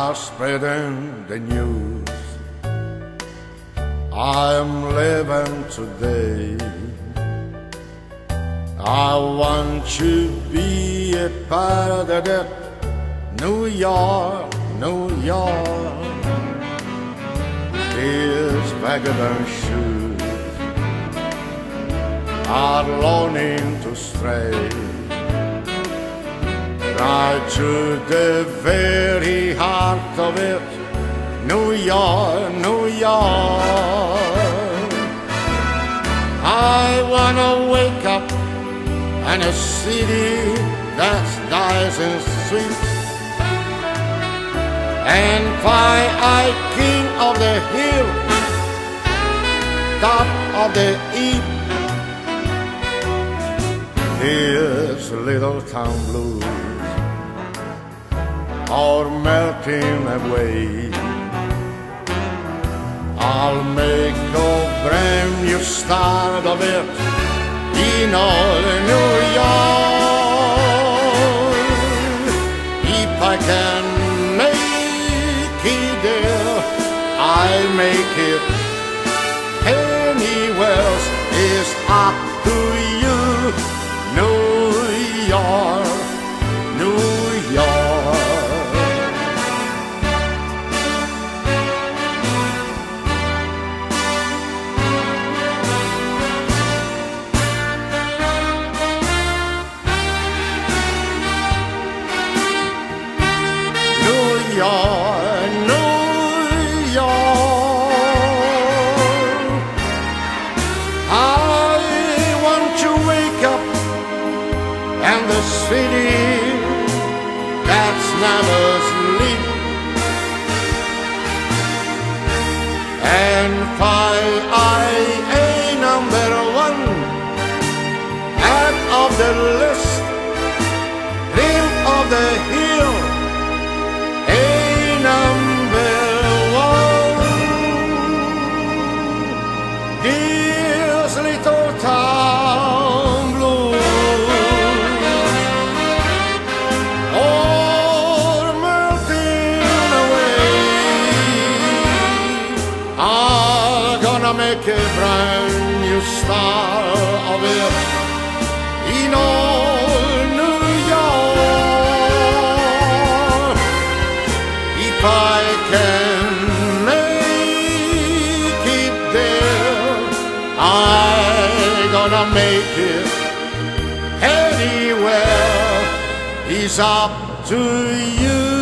are spreading the news. I'm living today. I want to be a part of it. New York, New York. These vagabond shoes are longing to stray right to the very of it. New York, New York. I wanna wake up in a city that's nice and sweet. And fly I king of the hill, top of the heap. Here's little town blues are melting away. I'll make a brand new start of it in all New York. If I can make it there, I'll make it anywhere is up to you. City that's never sleep. And find I a number one out of the list, I'm gonna make a brand new start of it in all New York. If I can make it there, I'm gonna make it anywhere. It's up to you.